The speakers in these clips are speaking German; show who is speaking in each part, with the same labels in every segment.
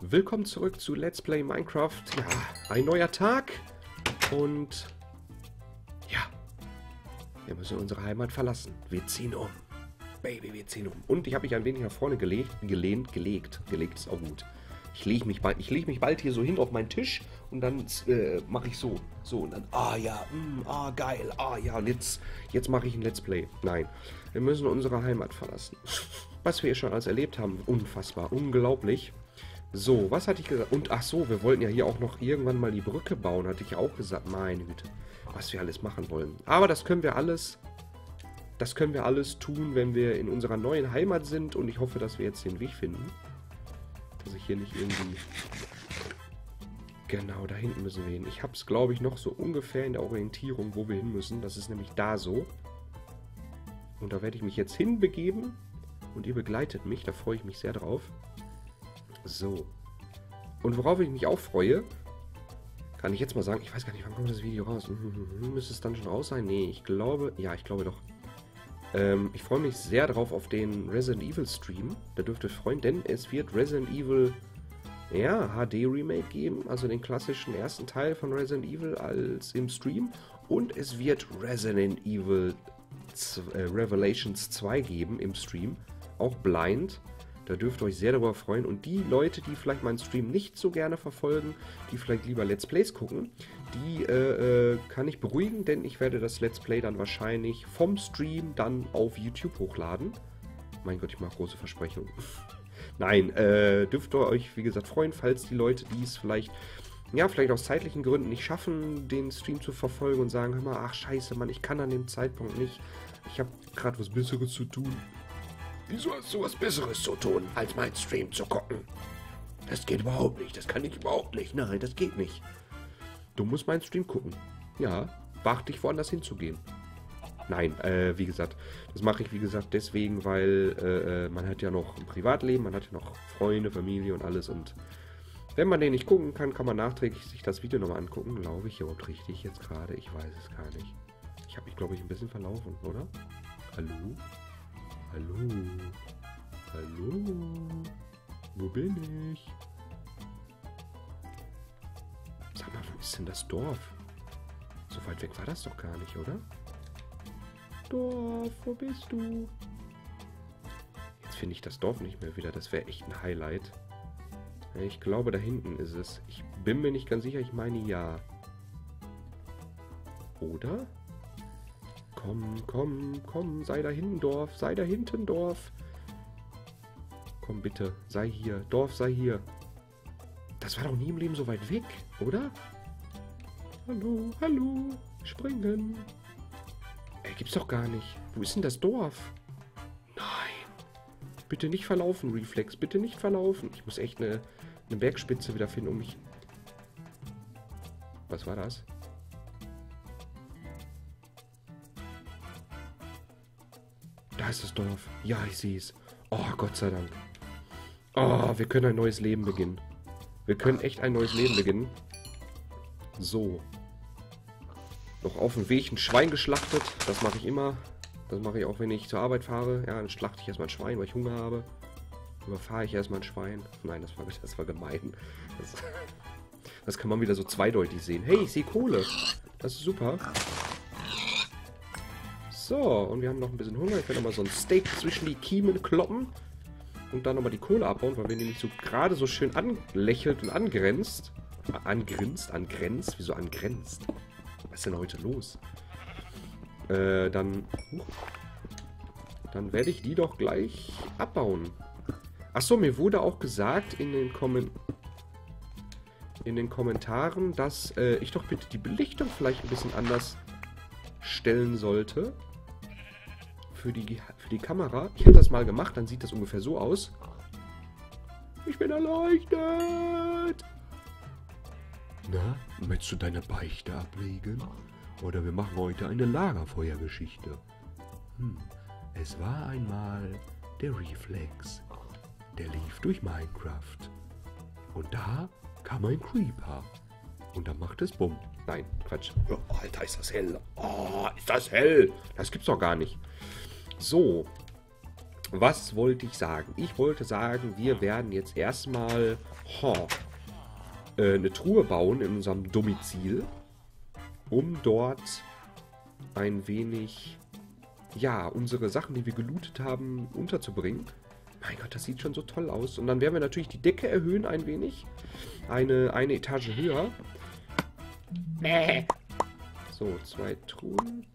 Speaker 1: Willkommen zurück zu Let's Play Minecraft. Ja, ein neuer Tag. Und ja, wir müssen unsere Heimat verlassen. Wir ziehen um. Baby, wir ziehen um. Und ich habe mich ein wenig nach vorne gelegt, gelehnt, gelegt. Gelegt ist auch gut. Ich lege mich, bald, leg mich bald hier so hin auf meinen Tisch und dann äh, mache ich so. So und dann, ah ja, mm, ah geil, ah ja, und jetzt, jetzt mache ich ein Let's Play. Nein, wir müssen unsere Heimat verlassen. Was wir hier schon alles erlebt haben, unfassbar, unglaublich. So, was hatte ich gesagt? Und ach so, wir wollten ja hier auch noch irgendwann mal die Brücke bauen, hatte ich auch gesagt. Meine Güte, was wir alles machen wollen. Aber das können wir alles, das können wir alles tun, wenn wir in unserer neuen Heimat sind. Und ich hoffe, dass wir jetzt den Weg finden. Dass ich hier nicht irgendwie... Genau, da hinten müssen wir hin. Ich habe es, glaube ich, noch so ungefähr in der Orientierung, wo wir hin müssen. Das ist nämlich da so. Und da werde ich mich jetzt hinbegeben. Und ihr begleitet mich, da freue ich mich sehr drauf. So. Und worauf ich mich auch freue, kann ich jetzt mal sagen, ich weiß gar nicht, wann kommt das Video raus? Mhm, müsste es dann schon raus sein? Nee, ich glaube, ja, ich glaube doch. Ähm, ich freue mich sehr drauf auf den Resident Evil Stream. Da dürft ihr freuen, denn es wird Resident Evil, ja, HD Remake geben, also den klassischen ersten Teil von Resident Evil als im Stream. Und es wird Resident Evil äh, Revelations 2 geben im Stream, auch blind. Da dürft ihr euch sehr darüber freuen. Und die Leute, die vielleicht meinen Stream nicht so gerne verfolgen, die vielleicht lieber Let's Plays gucken, die äh, äh, kann ich beruhigen, denn ich werde das Let's Play dann wahrscheinlich vom Stream dann auf YouTube hochladen. Mein Gott, ich mache große Versprechungen. Nein, äh, dürft ihr euch, wie gesagt, freuen, falls die Leute, die es vielleicht, ja, vielleicht aus zeitlichen Gründen nicht schaffen, den Stream zu verfolgen und sagen, hör mal, ach scheiße, Mann, ich kann an dem Zeitpunkt nicht. Ich habe gerade was Besseres zu tun. Wieso hast du was Besseres zu tun, als mein Stream zu gucken? Das geht überhaupt nicht. Das kann ich überhaupt nicht. Nein, das geht nicht. Du musst meinen Stream gucken. Ja, wach dich woanders hinzugehen. Nein, äh, wie gesagt, das mache ich, wie gesagt, deswegen, weil äh, äh, man hat ja noch ein Privatleben, man hat ja noch Freunde, Familie und alles und wenn man den nicht gucken kann, kann man nachträglich sich das Video nochmal angucken. Glaube ich überhaupt richtig jetzt gerade? Ich weiß es gar nicht. Ich habe mich, glaube ich, ein bisschen verlaufen, oder? Hallo? Hallo? Hallo? Wo bin ich? Sag mal, wo ist denn das Dorf? So weit weg war das doch gar nicht, oder? Dorf, wo bist du? Jetzt finde ich das Dorf nicht mehr wieder. Das wäre echt ein Highlight. Ich glaube, da hinten ist es. Ich bin mir nicht ganz sicher. Ich meine ja. Oder? Komm, komm, komm, sei da hinten, Dorf, sei da hinten, Dorf. Komm bitte, sei hier, Dorf, sei hier. Das war doch nie im Leben so weit weg, oder? Hallo, hallo, springen. Ey, gibt's doch gar nicht. Wo ist denn das Dorf? Nein. Bitte nicht verlaufen, Reflex, bitte nicht verlaufen. Ich muss echt eine, eine Bergspitze wieder finden, um mich... Was war das? Da ist das Dorf. Ja, ich sehe es. Oh, Gott sei Dank. Oh, wir können ein neues Leben beginnen. Wir können echt ein neues Leben beginnen. So. Noch auf dem Weg ein Schwein geschlachtet. Das mache ich immer. Das mache ich auch, wenn ich zur Arbeit fahre. Ja, dann schlachte ich erstmal ein Schwein, weil ich Hunger habe. Überfahre ich erstmal ein Schwein. Nein, das war, das war gemein. Das, das kann man wieder so zweideutig sehen. Hey, ich sehe Kohle. Das ist super. So, und wir haben noch ein bisschen Hunger. Ich werde nochmal so ein Steak zwischen die Kiemen kloppen. Und dann nochmal die Kohle abbauen, weil wir nämlich so gerade so schön anlächelt und angrenzt. Angrinst, angrenzt? Wieso angrenzt? Was ist denn heute los? Äh, dann... Uh, dann werde ich die doch gleich abbauen. Achso, mir wurde auch gesagt in den Kommentaren in den Kommentaren, dass äh, ich doch bitte die Belichtung vielleicht ein bisschen anders stellen sollte für die, für die Kamera. Ich habe das mal gemacht, dann sieht das ungefähr so aus. Ich bin erleuchtet! Na, möchtest du deine Beichte ablegen? Oder wir machen heute eine Lagerfeuergeschichte. Hm, es war einmal der Reflex. Der lief durch Minecraft. Und da kam ein Creeper. Und dann macht es Bumm. Nein, Quatsch. Oh, Alter, ist das hell. Oh, ist das hell. Das gibt's doch gar nicht. So. was wollte ich sagen? Ich wollte sagen, wir werden jetzt erstmal ho, äh, eine Truhe bauen in unserem Domizil, um dort ein wenig, ja, unsere Sachen, die wir gelootet haben, unterzubringen. Mein Gott, das sieht schon so toll aus. Und dann werden wir natürlich die Decke erhöhen ein wenig. Eine, eine Etage höher. So, zwei Truhen.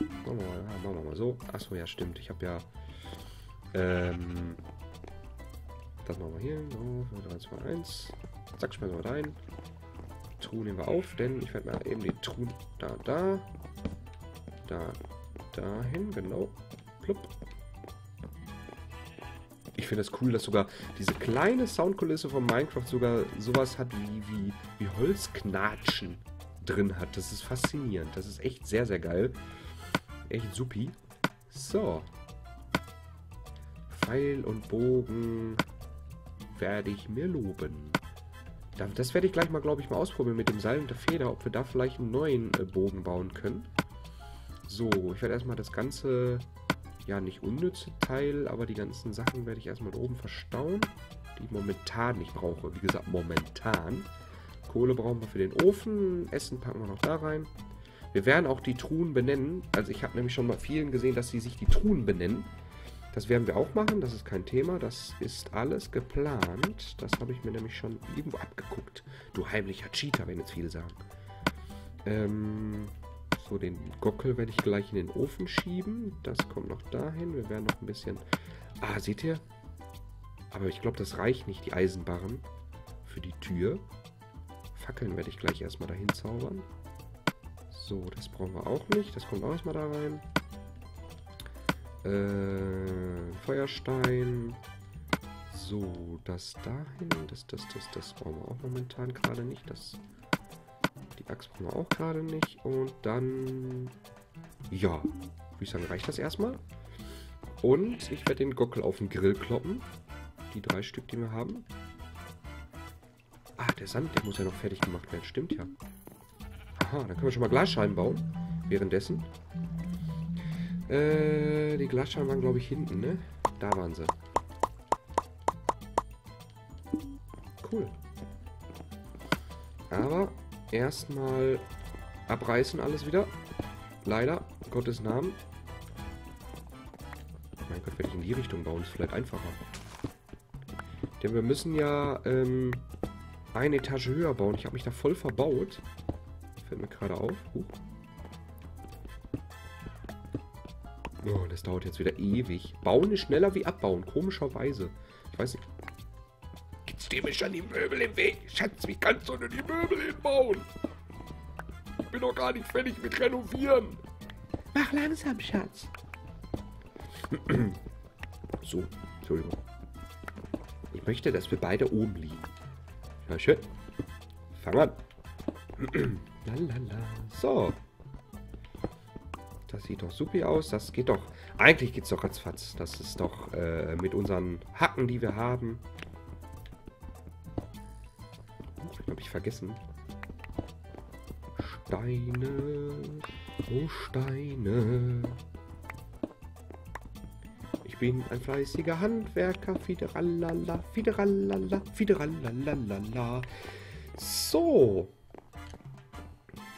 Speaker 1: Machen wir mal, machen wir mal so. Achso, ja, stimmt. Ich habe ja ähm, das machen wir hier. So, 3, 2, 1. Zack, schmeißen wir rein. Truhen nehmen wir auf, denn ich werde mal eben die Truhen da, da, da, dahin, genau. Plupp. Ich finde es das cool, dass sogar diese kleine Soundkulisse von Minecraft sogar sowas hat wie, wie, wie Holzknatschen drin hat. Das ist faszinierend. Das ist echt sehr, sehr geil. Echt supi. So, Pfeil und Bogen werde ich mir loben. Das werde ich gleich mal, glaube ich, mal ausprobieren mit dem Seil und der Feder, ob wir da vielleicht einen neuen äh, Bogen bauen können. So, ich werde erstmal das ganze, ja, nicht unnütze Teil, aber die ganzen Sachen werde ich erstmal oben verstauen, die ich momentan nicht brauche. Wie gesagt, momentan. Kohle brauchen wir für den Ofen, Essen packen wir noch da rein. Wir werden auch die Truhen benennen. Also ich habe nämlich schon mal vielen gesehen, dass sie sich die Truhen benennen. Das werden wir auch machen, das ist kein Thema. Das ist alles geplant. Das habe ich mir nämlich schon irgendwo abgeguckt. Du heimlicher Cheater, wenn jetzt viele sagen. Ähm, so, den Gockel werde ich gleich in den Ofen schieben. Das kommt noch dahin. Wir werden noch ein bisschen... Ah, seht ihr? Aber ich glaube, das reicht nicht, die Eisenbarren für die Tür. Fackeln werde ich gleich erstmal dahin zaubern. So, das brauchen wir auch nicht. Das kommt auch erstmal da rein. Äh, Feuerstein. So, das dahin. Das, das, das, das brauchen wir auch momentan gerade nicht. Das, die Axt brauchen wir auch gerade nicht. Und dann... Ja, würde ich sagen, reicht das erstmal. Und ich werde den Gockel auf den Grill kloppen. Die drei Stück, die wir haben. Ah, der Sand, der muss ja noch fertig gemacht werden. Stimmt ja. Aha, dann können wir schon mal Glasscheiben bauen. Währenddessen. Äh, die Glasscheiben waren, glaube ich, hinten, ne? Da waren sie. Cool. Aber erstmal abreißen alles wieder. Leider, Gottes Namen. Mein Gott, wenn ich in die Richtung bauen, ist vielleicht einfacher. Denn wir müssen ja ähm, eine Etage höher bauen. Ich habe mich da voll verbaut. Fällt mir gerade auf. Huch. Oh, das dauert jetzt wieder ewig. Bauen ist schneller wie abbauen, komischerweise. Ich weiß nicht. Jetzt stehen mir schon die Möbel im Weg. Schatz, wie kannst du denn die Möbel hinbauen? Ich bin doch gar nicht fertig mit Renovieren. Mach langsam, Schatz. so, Entschuldigung. Ich möchte, dass wir beide oben liegen. Ja, schön. Fang an. Lalala. So. Das sieht doch supi aus. Das geht doch... Eigentlich geht es doch ratzfatz. Das ist doch äh, mit unseren Hacken, die wir haben. Oh, ich habe ich vergessen. Steine. Oh, Steine. Ich bin ein fleißiger Handwerker. Fideralala, fideralala, fideralala. So.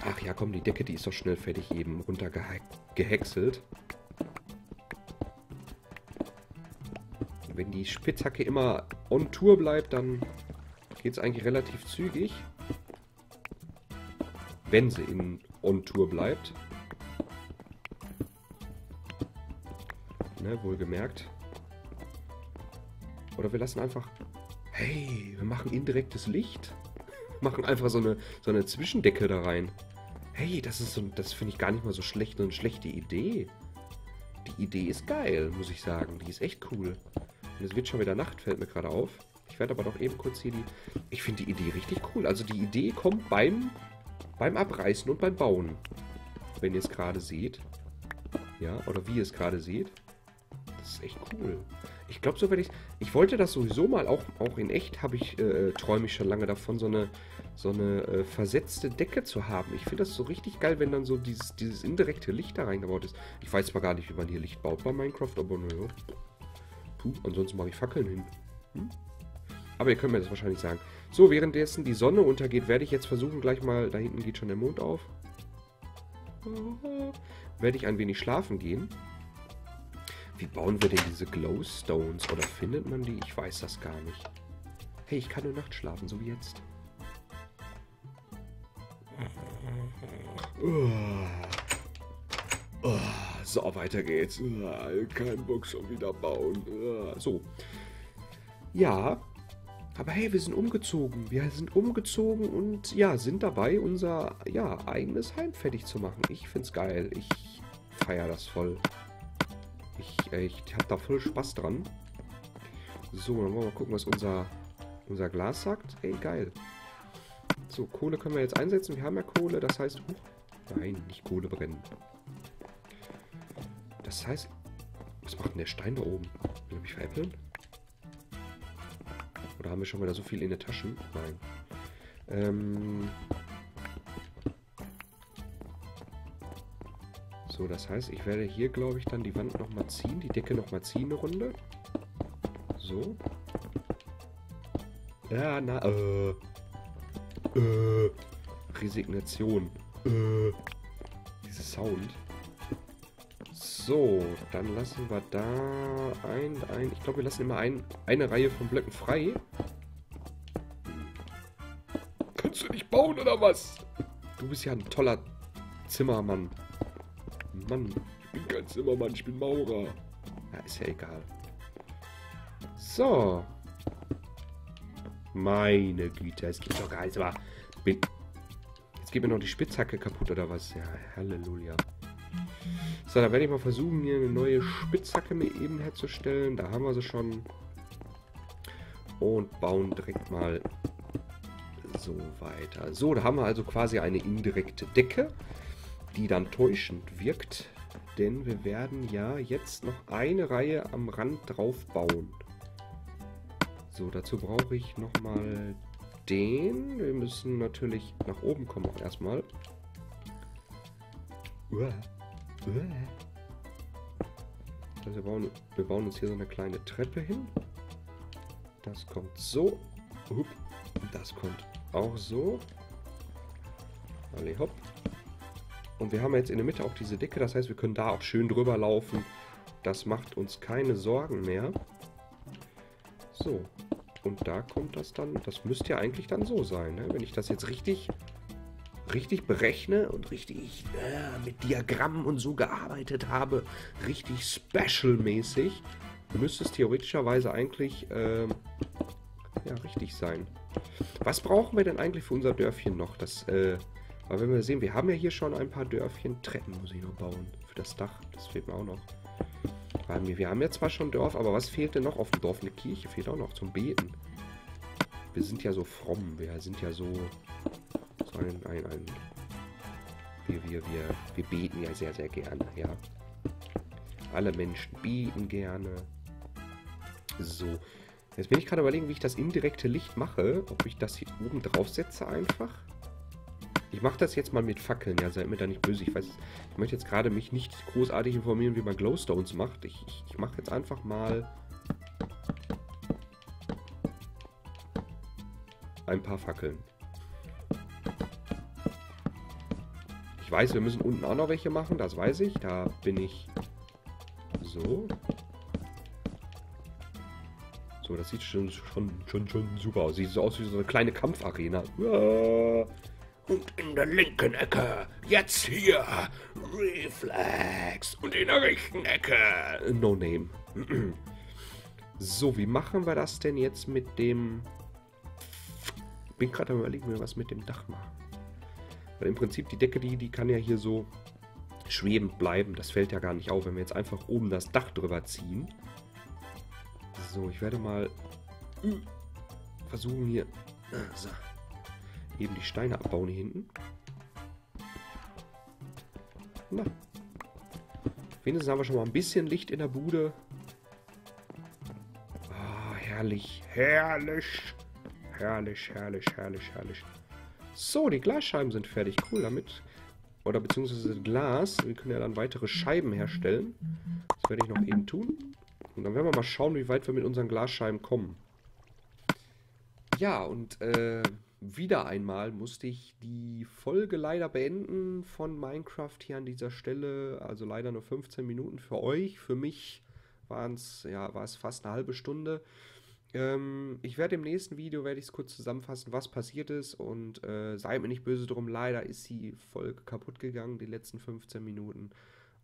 Speaker 1: Ach ja, komm, die Decke, die ist doch schnell fertig eben runtergehäckselt. Wenn die Spitzhacke immer on Tour bleibt, dann geht es eigentlich relativ zügig. Wenn sie in on Tour bleibt. Ne, wohlgemerkt. Oder wir lassen einfach... Hey, wir machen indirektes Licht. Machen einfach so eine, so eine Zwischendecke da rein. Hey, das ist so, das finde ich gar nicht mal so schlecht, eine schlechte Idee. Die Idee ist geil, muss ich sagen. Die ist echt cool. Und es wird schon wieder Nacht, fällt mir gerade auf. Ich werde aber doch eben kurz hier die... Ich finde die Idee richtig cool. Also die Idee kommt beim, beim Abreißen und beim Bauen. Wenn ihr es gerade seht. Ja, oder wie ihr es gerade seht. Das ist echt cool. Ich glaube, so werde ich... Ich wollte das sowieso mal, auch, auch in echt habe ich, äh, träume ich schon lange davon, so eine so eine äh, versetzte Decke zu haben. Ich finde das so richtig geil, wenn dann so dieses, dieses indirekte Licht da reingebaut ist. Ich weiß zwar gar nicht, wie man hier Licht baut bei Minecraft, aber naja. Puh, ansonsten mache ich Fackeln hin. Hm? Aber ihr könnt mir das wahrscheinlich sagen. So, währenddessen die Sonne untergeht, werde ich jetzt versuchen, gleich mal, da hinten geht schon der Mond auf, werde ich ein wenig schlafen gehen. Wie bauen wir denn diese Glowstones? Oder findet man die? Ich weiß das gar nicht. Hey, ich kann nur nachts schlafen, so wie jetzt. So, weiter geht's. Kein Bock schon wieder bauen. So. Ja. Aber hey, wir sind umgezogen. Wir sind umgezogen und ja, sind dabei, unser ja, eigenes Heim fertig zu machen. Ich find's geil. Ich feiere das voll. Ich, äh, ich habe da voll Spaß dran. So, dann wollen wir mal gucken, was unser, unser Glas sagt. Ey, geil. So, Kohle können wir jetzt einsetzen. Wir haben ja Kohle, das heißt... Uh, nein, nicht Kohle brennen. Das heißt... Was macht denn der Stein da oben? Will er mich veräppeln? Oder haben wir schon wieder so viel in den Taschen? Nein. Ähm... So, das heißt, ich werde hier, glaube ich, dann die Wand nochmal ziehen, die Decke nochmal ziehen eine Runde. So. Ja, na, äh. Äh. Resignation. Äh. Dieses Sound. So, dann lassen wir da ein, ein. Ich glaube, wir lassen immer ein, eine Reihe von Blöcken frei. Kannst du nicht bauen oder was? Du bist ja ein toller Zimmermann. Mann, ich bin kein Zimmermann, ich bin Maurer. Ja, ist ja egal. So. Meine Güte, es geht doch gar nicht. Aber bin Jetzt geht mir noch die Spitzhacke kaputt, oder was? Ja, Halleluja. So, da werde ich mal versuchen, hier eine neue Spitzhacke mir eben herzustellen. Da haben wir sie schon. Und bauen direkt mal so weiter. So, da haben wir also quasi eine indirekte Decke die dann täuschend wirkt. Denn wir werden ja jetzt noch eine Reihe am Rand drauf bauen. So, dazu brauche ich nochmal den. Wir müssen natürlich nach oben kommen auch erstmal. Also wir bauen, wir bauen uns hier so eine kleine Treppe hin. Das kommt so. Das kommt auch so. Alle hopp. Und wir haben jetzt in der Mitte auch diese Decke, das heißt, wir können da auch schön drüber laufen. Das macht uns keine Sorgen mehr. So, und da kommt das dann, das müsste ja eigentlich dann so sein, ne? wenn ich das jetzt richtig, richtig berechne und richtig äh, mit Diagrammen und so gearbeitet habe, richtig special-mäßig, müsste es theoretischerweise eigentlich äh, ja, richtig sein. Was brauchen wir denn eigentlich für unser Dörfchen noch? Das äh, aber wenn wir sehen, wir haben ja hier schon ein paar Dörfchen. Treppen muss ich noch bauen. Für das Dach. Das fehlt mir auch noch. Wir haben ja zwar schon Dorf, aber was fehlt denn noch auf dem Dorf? Eine Kirche fehlt auch noch zum Beten. Wir sind ja so fromm. Wir sind ja so, so ein, ein, ein wir, wir, wir, wir beten ja sehr, sehr gerne, ja. Alle Menschen beten gerne. So. Jetzt bin ich gerade überlegen, wie ich das indirekte Licht mache. Ob ich das hier oben drauf setze einfach. Ich mache das jetzt mal mit Fackeln. Ja, seid mir da nicht böse. Ich weiß, ich möchte jetzt gerade mich nicht großartig informieren, wie man Glowstones macht. Ich, ich, ich mache jetzt einfach mal ein paar Fackeln. Ich weiß, wir müssen unten auch noch welche machen. Das weiß ich. Da bin ich so. So, das sieht schon, schon, schon, schon super aus. Sieht so aus wie so eine kleine Kampfarena. Uah. Und in der linken Ecke, jetzt hier, Reflex. Und in der rechten Ecke, No Name. so, wie machen wir das denn jetzt mit dem... Bin gerade am überlegen, wie wir was mit dem Dach machen. Weil im Prinzip die Decke, die, die kann ja hier so schwebend bleiben. Das fällt ja gar nicht auf, wenn wir jetzt einfach oben das Dach drüber ziehen. So, ich werde mal versuchen hier... So eben die Steine abbauen hier hinten. Na. Wenigstens haben wir schon mal ein bisschen Licht in der Bude. Ah, herrlich. Herrlich. Herrlich, herrlich, herrlich, herrlich. So, die Glasscheiben sind fertig. Cool, damit... Oder beziehungsweise Glas. Wir können ja dann weitere Scheiben herstellen. Das werde ich noch eben tun. Und dann werden wir mal schauen, wie weit wir mit unseren Glasscheiben kommen. Ja, und äh, wieder einmal musste ich die Folge leider beenden von Minecraft hier an dieser Stelle. Also leider nur 15 Minuten für euch. Für mich waren's, ja, war es fast eine halbe Stunde. Ähm, ich werde im nächsten Video, werde ich es kurz zusammenfassen, was passiert ist. Und äh, seid mir nicht böse drum, leider ist die Folge kaputt gegangen, die letzten 15 Minuten.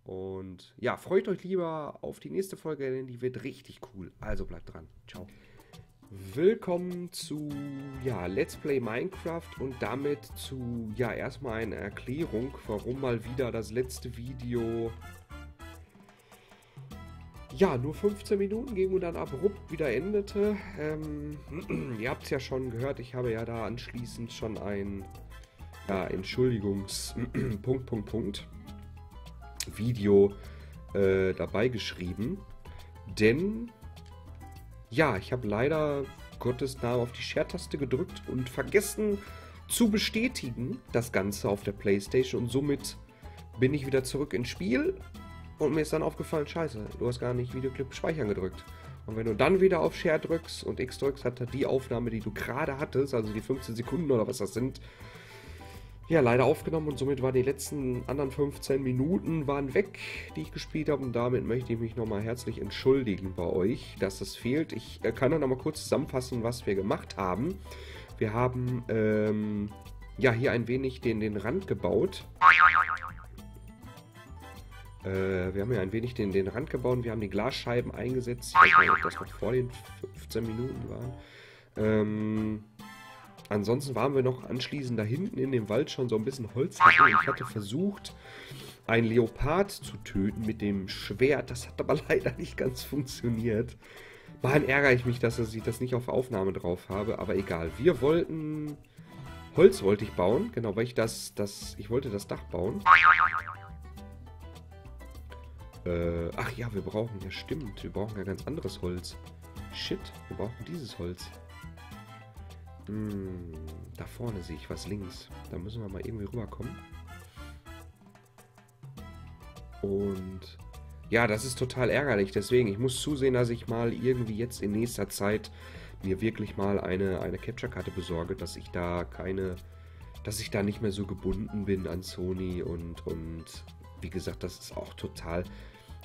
Speaker 1: Und ja, freut euch lieber auf die nächste Folge, denn die wird richtig cool. Also bleibt dran. Ciao. Willkommen zu ja, Let's Play Minecraft und damit zu ja erstmal eine Erklärung, warum mal wieder das letzte Video ja nur 15 Minuten ging und dann abrupt wieder endete. Ähm, ihr habt es ja schon gehört, ich habe ja da anschließend schon ein ja, Entschuldigungs Punkt Punkt Punkt Video äh, dabei geschrieben, denn ja, ich habe leider Gottes Namen auf die Share-Taste gedrückt und vergessen zu bestätigen, das Ganze auf der Playstation. Und somit bin ich wieder zurück ins Spiel. Und mir ist dann aufgefallen, scheiße, du hast gar nicht Videoclip speichern gedrückt. Und wenn du dann wieder auf Share drückst und X drückst, hat er die Aufnahme, die du gerade hattest, also die 15 Sekunden oder was das sind, ja, leider aufgenommen und somit waren die letzten anderen 15 Minuten waren weg, die ich gespielt habe und damit möchte ich mich nochmal herzlich entschuldigen bei euch, dass das fehlt. Ich äh, kann dann nochmal kurz zusammenfassen, was wir gemacht haben. Wir haben ähm, ja hier ein wenig den, den Rand gebaut. Äh, wir haben hier ein wenig den, den Rand gebaut wir haben die Glasscheiben eingesetzt. Ich weiß nicht, ob das noch vor den 15 Minuten waren. Ähm, Ansonsten waren wir noch anschließend da hinten in dem Wald schon so ein bisschen Holz hatten. Ich hatte versucht, einen Leopard zu töten mit dem Schwert. Das hat aber leider nicht ganz funktioniert. Mal ärgere ich mich, dass ich das nicht auf Aufnahme drauf habe, aber egal. Wir wollten... Holz wollte ich bauen, genau, weil ich das, das, ich wollte das Dach bauen. Äh, ach ja, wir brauchen, ja stimmt, wir brauchen ja ganz anderes Holz. Shit, wir brauchen dieses Holz. Hm, da vorne sehe ich was links. Da müssen wir mal irgendwie rüberkommen. Und ja, das ist total ärgerlich. Deswegen, ich muss zusehen, dass ich mal irgendwie jetzt in nächster Zeit mir wirklich mal eine, eine Capture-Karte besorge, dass ich da keine, dass ich da nicht mehr so gebunden bin an Sony und, und wie gesagt, das ist auch total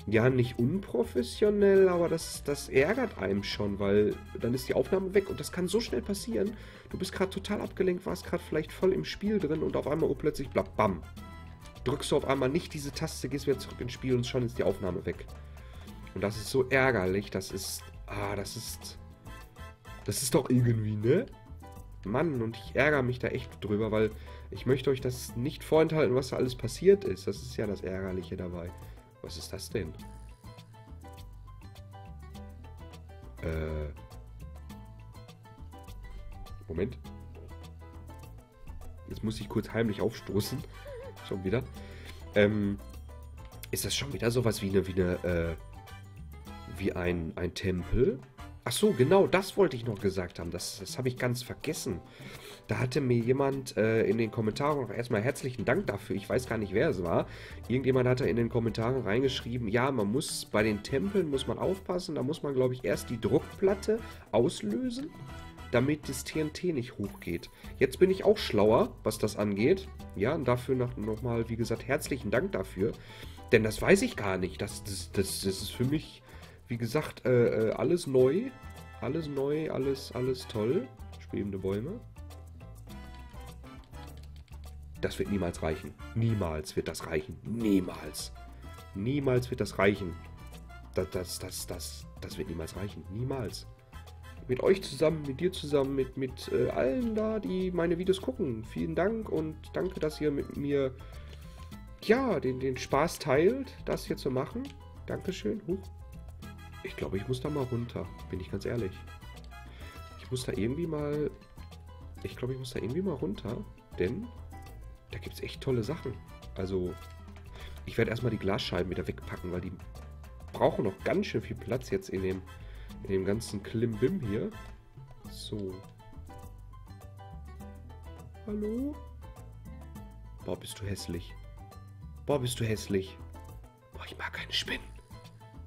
Speaker 1: ja, nicht unprofessionell, aber das, das ärgert einem schon, weil dann ist die Aufnahme weg und das kann so schnell passieren. Du bist gerade total abgelenkt, warst gerade vielleicht voll im Spiel drin und auf einmal oh, plötzlich blapp, bam. Drückst du auf einmal nicht diese Taste, gehst wieder zurück ins Spiel und schon ist die Aufnahme weg. Und das ist so ärgerlich, das ist, ah, das ist, das ist doch irgendwie, ne? Mann, und ich ärgere mich da echt drüber, weil ich möchte euch das nicht vorenthalten, was da alles passiert ist. Das ist ja das Ärgerliche dabei. Was ist das denn? Äh. Moment. Jetzt muss ich kurz heimlich aufstoßen. schon wieder. Ähm. Ist das schon wieder sowas wie eine, wie eine, äh, wie ein, ein Tempel? Ach so, genau, das wollte ich noch gesagt haben. Das, das habe ich ganz vergessen. Da hatte mir jemand äh, in den Kommentaren erstmal herzlichen Dank dafür. Ich weiß gar nicht, wer es war. Irgendjemand hatte in den Kommentaren reingeschrieben, ja, man muss bei den Tempeln muss man aufpassen. Da muss man, glaube ich, erst die Druckplatte auslösen, damit das TNT nicht hochgeht. Jetzt bin ich auch schlauer, was das angeht. Ja, und dafür noch, noch wie gesagt, herzlichen Dank dafür. Denn das weiß ich gar nicht. Das, das, das, das ist für mich, wie gesagt, äh, äh alles neu. Alles neu, alles, alles toll. Schwebende Bäume. Das wird niemals reichen. Niemals wird das reichen. Niemals. Niemals wird das reichen. Das, das, das, das, das wird niemals reichen. Niemals. Mit euch zusammen, mit dir zusammen, mit, mit äh, allen da, die meine Videos gucken. Vielen Dank und danke, dass ihr mit mir ja, den, den Spaß teilt, das hier zu machen. Dankeschön. Huch. Ich glaube, ich muss da mal runter. Bin ich ganz ehrlich. Ich muss da irgendwie mal... Ich glaube, ich muss da irgendwie mal runter. Denn da gibt es echt tolle Sachen. Also, ich werde erstmal die Glasscheiben wieder wegpacken, weil die brauchen noch ganz schön viel Platz jetzt in dem, in dem ganzen Klimbim hier. So. Hallo? Boah, bist du hässlich. Boah, bist du hässlich. Boah, ich mag keine Spinnen.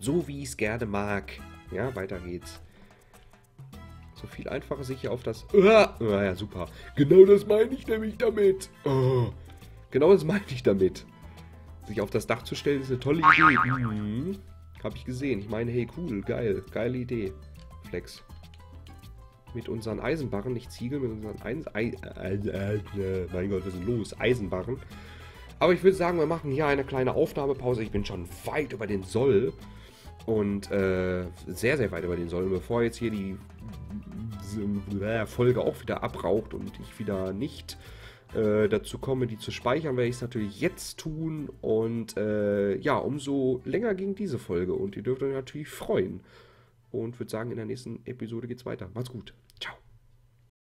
Speaker 1: So wie ich es gerne mag. Ja, weiter geht's. So viel einfacher sich hier auf das... Ah, ja, super. Genau das meine ich nämlich damit. Oh. Genau das meine ich damit. Sich auf das Dach zu stellen, ist eine tolle Idee. Mhm. Habe ich gesehen. Ich meine, hey, cool, geil. Geile Idee. Flex. Mit unseren Eisenbarren, nicht Ziegel, mit unseren Eisen... Ei, äh, äh, mein Gott, was ist los? Eisenbarren. Aber ich würde sagen, wir machen hier eine kleine Aufnahmepause. Ich bin schon weit über den Soll. Und äh, sehr, sehr weit über den Soll. Bevor jetzt hier die Folge auch wieder abraucht und ich wieder nicht äh, dazu komme, die zu speichern, werde ich es natürlich jetzt tun. Und äh, ja, umso länger ging diese Folge und ihr dürft euch natürlich freuen. Und würde sagen, in der nächsten Episode geht es weiter. Macht's gut.